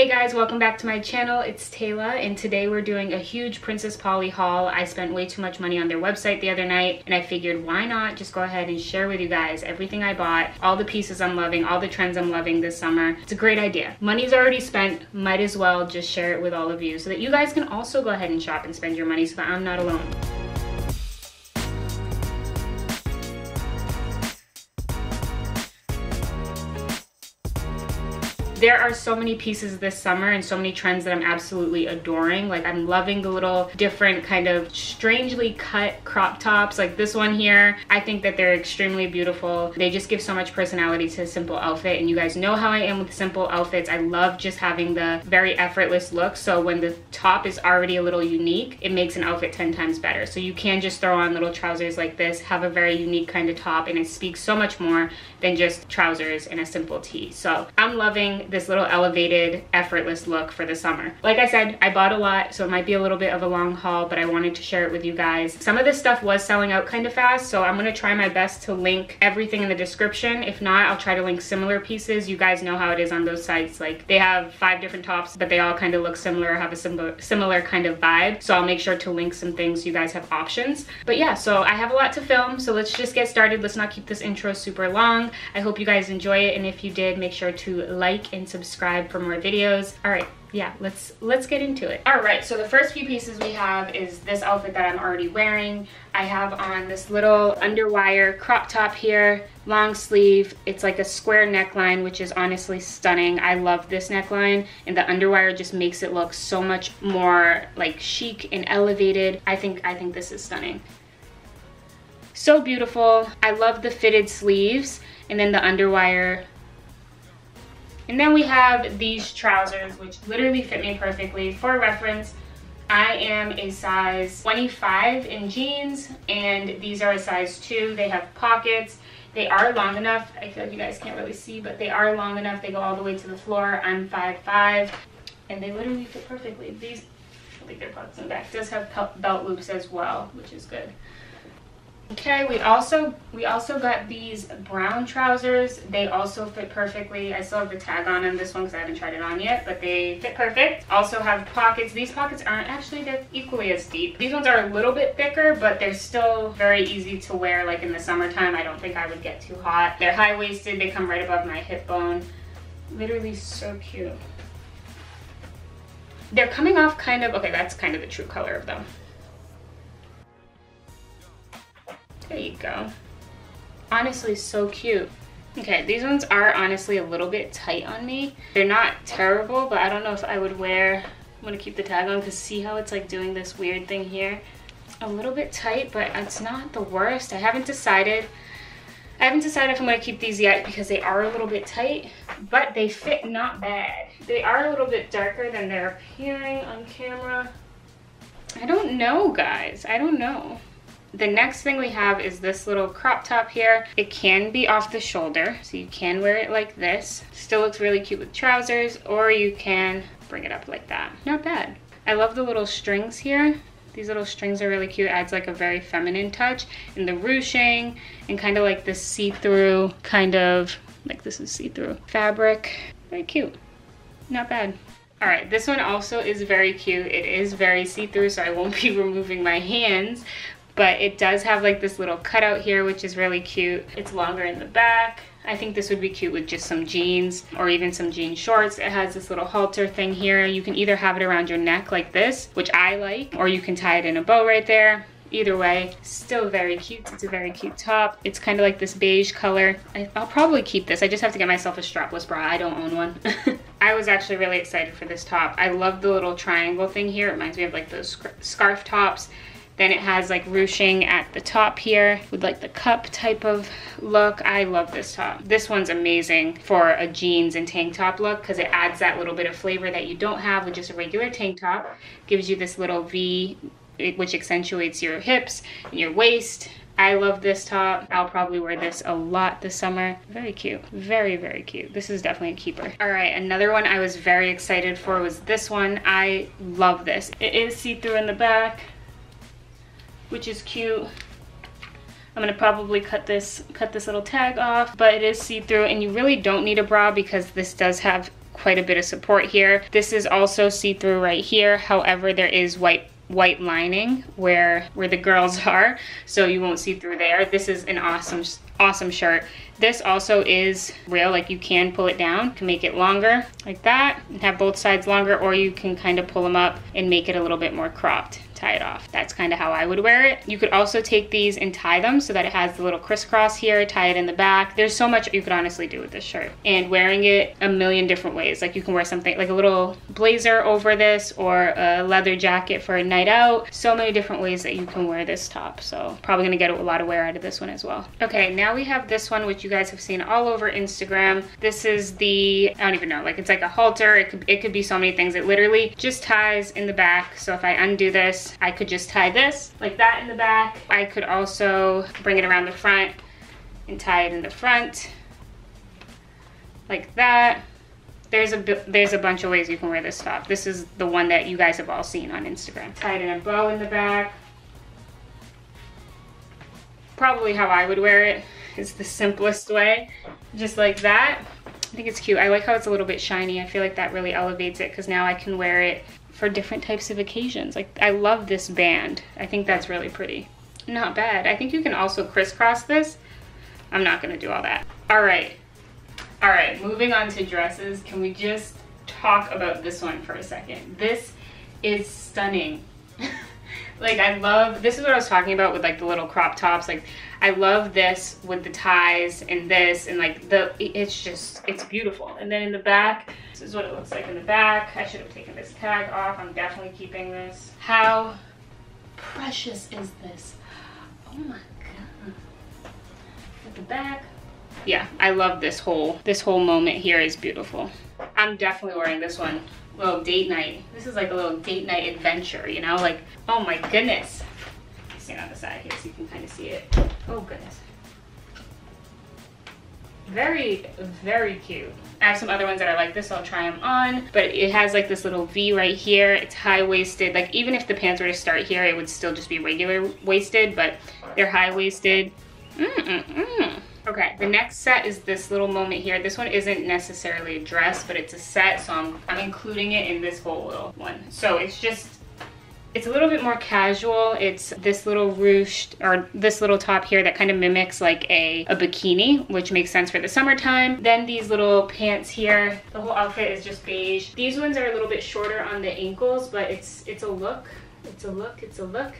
Hey guys, welcome back to my channel. It's Tayla and today we're doing a huge Princess Polly haul. I spent way too much money on their website the other night and I figured why not just go ahead and share with you guys everything I bought, all the pieces I'm loving, all the trends I'm loving this summer. It's a great idea. Money's already spent, might as well just share it with all of you so that you guys can also go ahead and shop and spend your money so that I'm not alone. There are so many pieces this summer and so many trends that I'm absolutely adoring. Like I'm loving the little different kind of strangely cut crop tops like this one here. I think that they're extremely beautiful. They just give so much personality to a simple outfit and you guys know how I am with simple outfits. I love just having the very effortless look. So when the top is already a little unique, it makes an outfit 10 times better. So you can just throw on little trousers like this, have a very unique kind of top and it speaks so much more than just trousers and a simple tee. So I'm loving this little elevated, effortless look for the summer. Like I said, I bought a lot, so it might be a little bit of a long haul, but I wanted to share it with you guys. Some of this stuff was selling out kind of fast, so I'm gonna try my best to link everything in the description. If not, I'll try to link similar pieces. You guys know how it is on those sites. Like they have five different tops, but they all kind of look similar, have a similar, similar kind of vibe. So I'll make sure to link some things so you guys have options. But yeah, so I have a lot to film, so let's just get started. Let's not keep this intro super long. I hope you guys enjoy it, and if you did, make sure to like and subscribe for more videos. All right, yeah, let's let's get into it. All right, so the first few pieces we have is this outfit that I'm already wearing. I have on this little underwire crop top here, long sleeve. It's like a square neckline, which is honestly stunning. I love this neckline, and the underwire just makes it look so much more like chic and elevated. I think I think this is stunning. So beautiful. I love the fitted sleeves and then the underwire and then we have these trousers, which literally fit me perfectly. For reference, I am a size 25 in jeans, and these are a size 2. They have pockets. They are long enough. I feel like you guys can't really see, but they are long enough. They go all the way to the floor. I'm 5'5", and they literally fit perfectly. These, I think they're pockets in the back. Does have belt loops as well, which is good. Okay, we also we also got these brown trousers. They also fit perfectly. I still have the tag on in this one because I haven't tried it on yet, but they fit perfect. Also have pockets. These pockets aren't actually equally as deep. These ones are a little bit thicker, but they're still very easy to wear like in the summertime. I don't think I would get too hot. They're high-waisted. They come right above my hip bone. Literally so cute. They're coming off kind of, okay, that's kind of the true color of them. There you go. Honestly, so cute. Okay, these ones are honestly a little bit tight on me. They're not terrible, but I don't know if I would wear, I'm gonna keep the tag on because see how it's like doing this weird thing here? A little bit tight, but it's not the worst. I haven't decided. I haven't decided if I'm gonna keep these yet because they are a little bit tight, but they fit not bad. They are a little bit darker than they're appearing on camera. I don't know, guys. I don't know. The next thing we have is this little crop top here. It can be off the shoulder, so you can wear it like this. Still looks really cute with trousers, or you can bring it up like that. Not bad. I love the little strings here. These little strings are really cute. Adds like a very feminine touch. And the ruching and kind of like this see-through kind of, like this is see-through fabric. Very cute. Not bad. All right, this one also is very cute. It is very see-through, so I won't be removing my hands, but it does have like this little cutout here, which is really cute. It's longer in the back. I think this would be cute with just some jeans or even some jean shorts. It has this little halter thing here. You can either have it around your neck like this, which I like, or you can tie it in a bow right there. Either way, still very cute. It's a very cute top. It's kind of like this beige color. I, will probably keep this. I just have to get myself a strapless bra. I don't own one. I was actually really excited for this top. I love the little triangle thing here. It reminds me of like those scarf tops then it has like ruching at the top here with like the cup type of look. I love this top. This one's amazing for a jeans and tank top look because it adds that little bit of flavor that you don't have with just a regular tank top. Gives you this little V which accentuates your hips and your waist. I love this top. I'll probably wear this a lot this summer. Very cute. Very, very cute. This is definitely a keeper. All right, another one I was very excited for was this one. I love this. It is see-through in the back which is cute. I'm gonna probably cut this cut this little tag off, but it is see-through and you really don't need a bra because this does have quite a bit of support here. This is also see-through right here. However, there is white white lining where where the girls are so you won't see through there this is an awesome awesome shirt this also is real like you can pull it down to make it longer like that and have both sides longer or you can kind of pull them up and make it a little bit more cropped tie it off. That's kind of how I would wear it. You could also take these and tie them so that it has the little crisscross here, tie it in the back. There's so much you could honestly do with this shirt. And wearing it a million different ways. Like you can wear something like a little blazer over this or a leather jacket for a night out. So many different ways that you can wear this top. So probably gonna get a lot of wear out of this one as well. Okay, now we have this one, which you guys have seen all over Instagram. This is the, I don't even know, like it's like a halter. It could, it could be so many things. It literally just ties in the back. So if I undo this, I could just tie this like that in the back. I could also bring it around the front and tie it in the front like that. There's a there's a bunch of ways you can wear this top. This is the one that you guys have all seen on Instagram. Tie it in a bow in the back. Probably how I would wear it is the simplest way. Just like that. I think it's cute. I like how it's a little bit shiny. I feel like that really elevates it because now I can wear it for different types of occasions. Like I love this band. I think that's really pretty. Not bad. I think you can also crisscross this. I'm not gonna do all that. All right. All right, moving on to dresses. Can we just talk about this one for a second? This is stunning. Like I love, this is what I was talking about with like the little crop tops. Like I love this with the ties and this and like the, it's just, it's beautiful. And then in the back, this is what it looks like in the back. I should have taken this tag off. I'm definitely keeping this. How precious is this? Oh my God. At the back. Yeah, I love this whole, this whole moment here is beautiful. I'm definitely wearing this one little date night. This is like a little date night adventure, you know? Like, oh my goodness. Stand on the side here so you can kind of see it. Oh goodness. Very, very cute. I have some other ones that are like this, I'll try them on. But it has like this little V right here. It's high-waisted. Like even if the pants were to start here, it would still just be regular waisted, but they're high-waisted. Mm-mm-mm. Okay, the next set is this little moment here. This one isn't necessarily a dress, but it's a set, so I'm, I'm including it in this whole little one. So it's just, it's a little bit more casual. It's this little ruched, or this little top here that kind of mimics like a, a bikini, which makes sense for the summertime. Then these little pants here. The whole outfit is just beige. These ones are a little bit shorter on the ankles, but it's it's a look. It's a look, it's a look.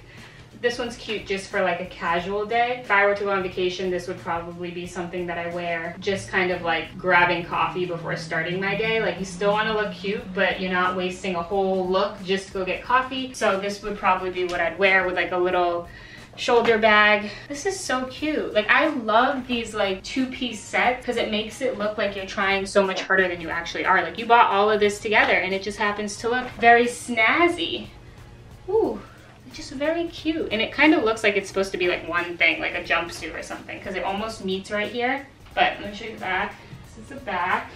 This one's cute just for like a casual day. If I were to go on vacation, this would probably be something that I wear just kind of like grabbing coffee before starting my day. Like you still want to look cute, but you're not wasting a whole look just to go get coffee. So this would probably be what I'd wear with like a little shoulder bag. This is so cute. Like I love these like two-piece sets because it makes it look like you're trying so much harder than you actually are. Like you bought all of this together and it just happens to look very snazzy. Just very cute. And it kind of looks like it's supposed to be like one thing, like a jumpsuit or something, because it almost meets right here. But let me show you the back. This is the back.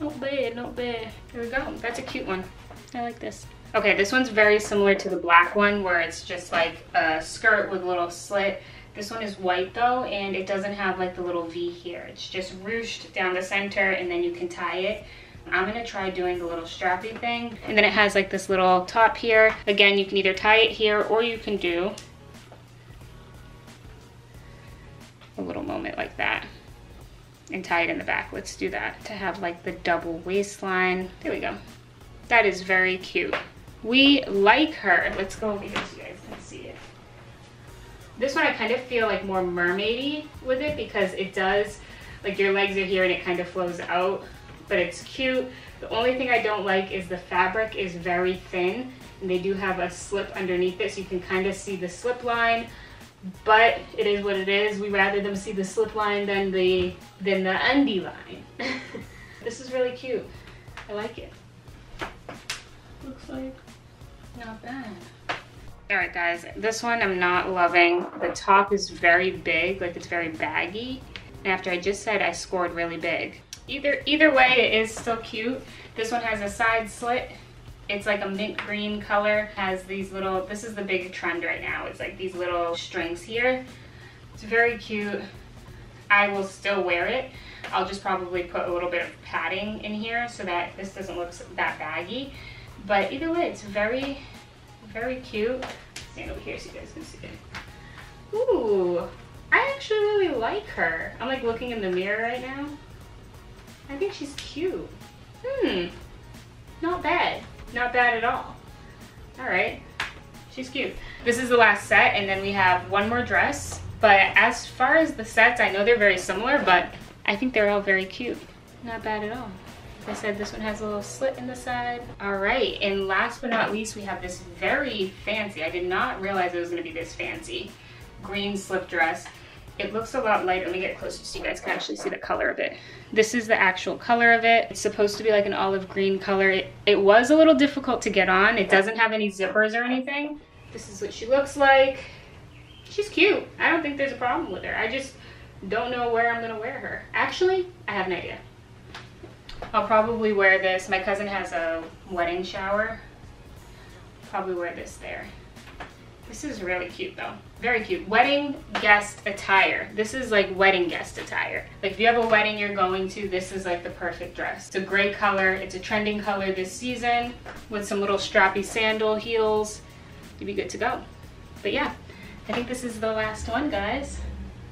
Not bad, not bad. There we go. That's a cute one. I like this. Okay, this one's very similar to the black one where it's just like a skirt with a little slit. This one is white though, and it doesn't have like the little V here. It's just ruched down the center and then you can tie it. I'm gonna try doing the little strappy thing. And then it has like this little top here. Again, you can either tie it here or you can do a little moment like that and tie it in the back. Let's do that to have like the double waistline. There we go. That is very cute. We like her. Let's go over here so you guys can see it. This one I kind of feel like more mermaidy with it because it does, like your legs are here and it kind of flows out but it's cute. The only thing I don't like is the fabric is very thin and they do have a slip underneath it so you can kind of see the slip line but it is what it is. We rather them see the slip line than the than the undie line. this is really cute. I like it. Looks like not bad. All right guys, this one I'm not loving. The top is very big, like it's very baggy. And after I just said I scored really big either either way it is still cute this one has a side slit it's like a mint green color has these little this is the big trend right now it's like these little strings here it's very cute i will still wear it I'll just probably put a little bit of padding in here so that this doesn't look that baggy. But either way, it's very, very cute. Stand over here so you guys can see it. Ooh, I actually really like her. I'm like looking in the mirror right now. I think she's cute. Hmm, not bad. Not bad at all. All right, she's cute. This is the last set and then we have one more dress. But as far as the sets, I know they're very similar, but I think they're all very cute. Not bad at all. Like I said, this one has a little slit in the side. All right, and last but not least, we have this very fancy, I did not realize it was gonna be this fancy, green slip dress. It looks a lot lighter. Let me get closer so you guys can actually see the color of it. This is the actual color of it. It's supposed to be like an olive green color. It, it was a little difficult to get on. It doesn't have any zippers or anything. This is what she looks like. She's cute. I don't think there's a problem with her. I just don't know where I'm gonna wear her. Actually, I have an idea. I'll probably wear this. My cousin has a wedding shower. Probably wear this there. This is really cute though. Very cute. Wedding guest attire. This is like wedding guest attire. Like if you have a wedding you're going to, this is like the perfect dress. It's a gray color. It's a trending color this season with some little strappy sandal heels. You'd be good to go. But yeah, I think this is the last one, guys.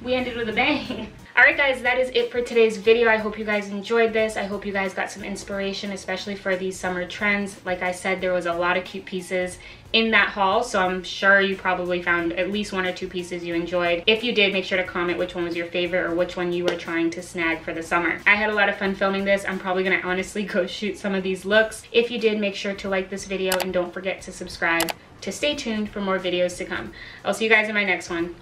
We ended with a bang. Alright guys, that is it for today's video. I hope you guys enjoyed this. I hope you guys got some inspiration, especially for these summer trends. Like I said, there was a lot of cute pieces in that haul, so I'm sure you probably found at least one or two pieces you enjoyed. If you did, make sure to comment which one was your favorite or which one you were trying to snag for the summer. I had a lot of fun filming this. I'm probably gonna honestly go shoot some of these looks. If you did, make sure to like this video and don't forget to subscribe to stay tuned for more videos to come. I'll see you guys in my next one.